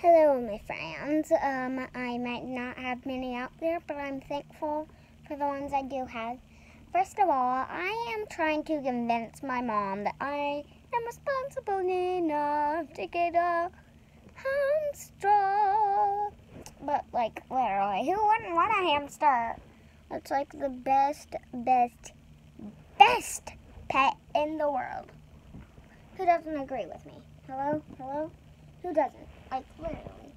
Hello, my friends. Um, I might not have many out there, but I'm thankful for the ones I do have. First of all, I am trying to convince my mom that I am responsible enough to get a hamster. But, like, literally, who wouldn't want a hamster? It's like the best, best, best pet in the world. Who doesn't agree with me? Hello? Hello? Who doesn't? Like, literally.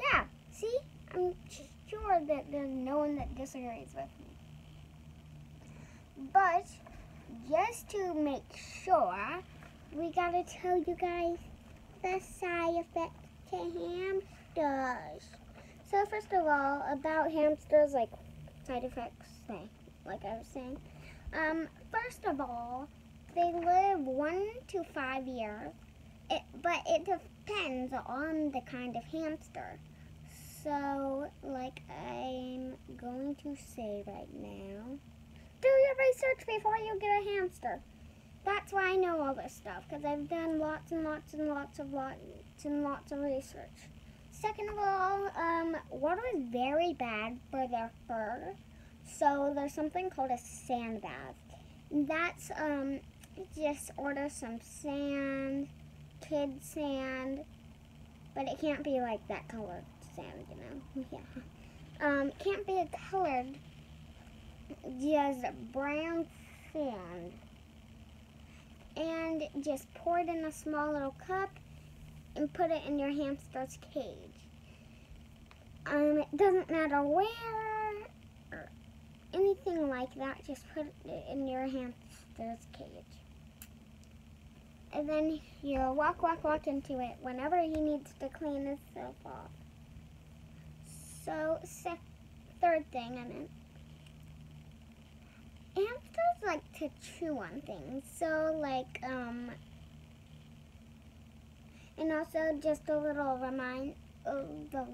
Yeah, see? I'm sure that there's no one that disagrees with me. But, just to make sure, we gotta tell you guys the side effects to hamsters. So, first of all, about hamsters, like, side effects, say, like I was saying. Um, first of all, they live one to five years it, but it depends on the kind of hamster. So, like I'm going to say right now, do your research before you get a hamster. That's why I know all this stuff, because I've done lots and lots and lots of lots and lots of research. Second of all, um, water is very bad for their fur. So there's something called a sand bath. That's um, just order some sand, kid sand, but it can't be like that colored sand, you know? Yeah. Um, can't be a colored, just brown sand. And just pour it in a small little cup and put it in your hamster's cage. Um, it doesn't matter where or anything like that, just put it in your hamster's cage and then you walk, walk, walk into it whenever he needs to clean himself off. So, sec- third thing, I mean, hamsters like to chew on things. So, like, um, and also just a little remind, uh, the,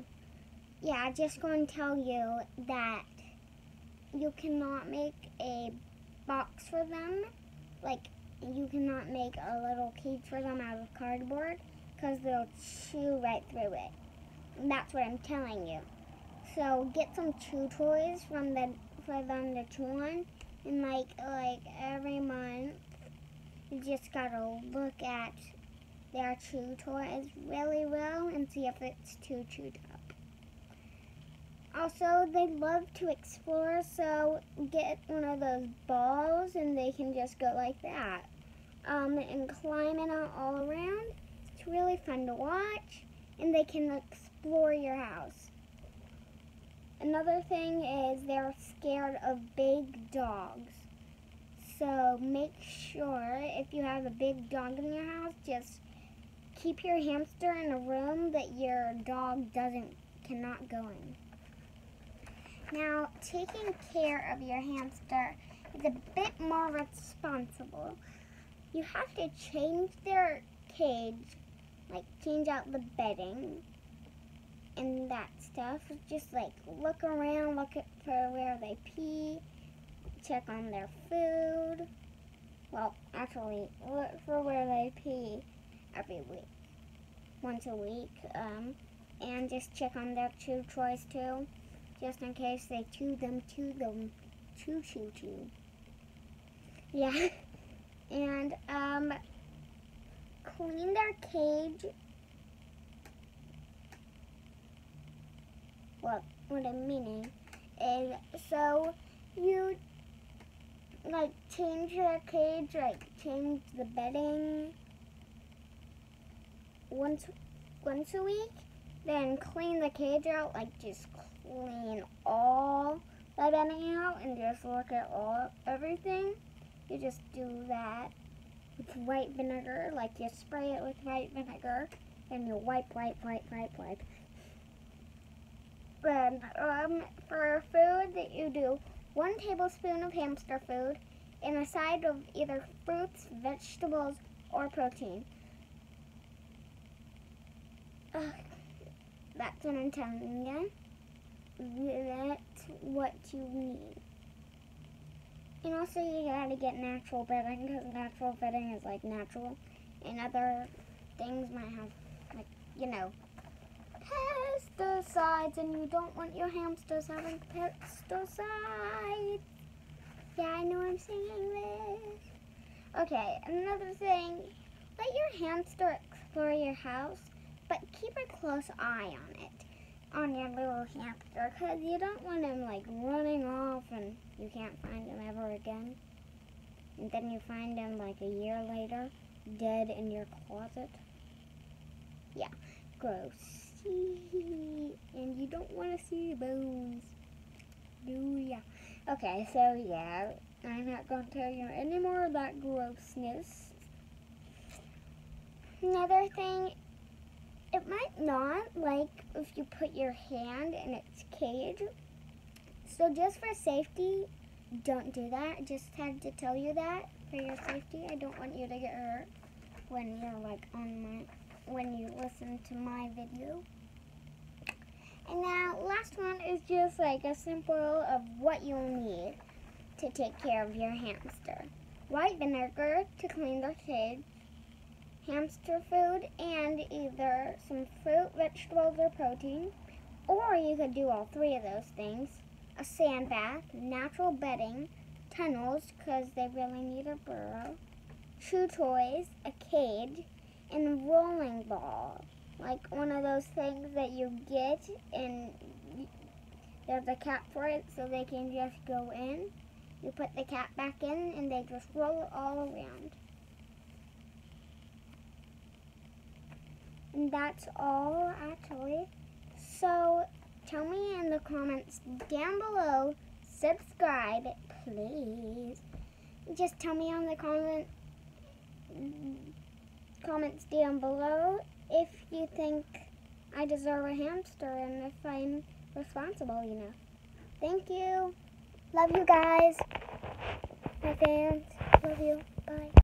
yeah, just going to tell you that you cannot make a box for them, like you cannot make a little cage for them out of cardboard because they'll chew right through it. That's what I'm telling you. So get some chew toys from the for them to chew on, and like like every month, you just gotta look at their chew toys really well and see if it's too chewed up. Also, they love to explore, so get one of those balls and they can just go like that um, and climbing all around. It's really fun to watch, and they can explore your house. Another thing is they're scared of big dogs. So make sure if you have a big dog in your house, just keep your hamster in a room that your dog doesn't cannot go in. Now, taking care of your hamster is a bit more responsible you have to change their cage, like change out the bedding and that stuff. Just like look around, look for where they pee, check on their food. Well, actually, look for where they pee every week, once a week. Um, and just check on their chew toys too, just in case they chew them, chew them, chew, chew, chew. Yeah. and um, clean their cage. Well, what I'm meaning is so you like change their cage, like change the bedding once once a week, then clean the cage out, like just clean all the bedding out and just look at all everything you just do that with white vinegar, like you spray it with white vinegar, and you wipe, wipe, wipe, wipe, wipe. Then, um, for food that you do, one tablespoon of hamster food and a side of either fruits, vegetables, or protein. Uh, that's what I'm telling you. That's what you need. And also you gotta get natural bedding because natural bedding is like natural and other things might have like, you know, pesticides and you don't want your hamsters having pesticides. Yeah, I know I'm saying this. Okay, another thing, let your hamster explore your house, but keep a close eye on it, on your little hamster, because you don't want him like running off and you can't find him ever again. And then you find him like a year later, dead in your closet. Yeah, gross. and you don't want to see bones, do ya? Okay, so yeah, I'm not going to tell you any more that grossness. Another thing, it might not like if you put your hand in its cage. So just for safety, don't do that. Just had to tell you that for your safety. I don't want you to get hurt when you're like on my when you listen to my video. And now last one is just like a sample of what you'll need to take care of your hamster. White vinegar to clean the cage, hamster food, and either some fruit, vegetables, or protein. Or you could do all three of those things. A sand bath, natural bedding, tunnels, because they really need a burrow, chew toys, a cage, and a rolling ball. Like one of those things that you get and there's a cap for it so they can just go in. You put the cap back in and they just roll it all around. That's all actually. So tell me in the comments down below, subscribe please. Just tell me on the comment comments down below if you think I deserve a hamster and if I'm responsible, know. Thank you. Love you guys. My fans. Love you. Bye.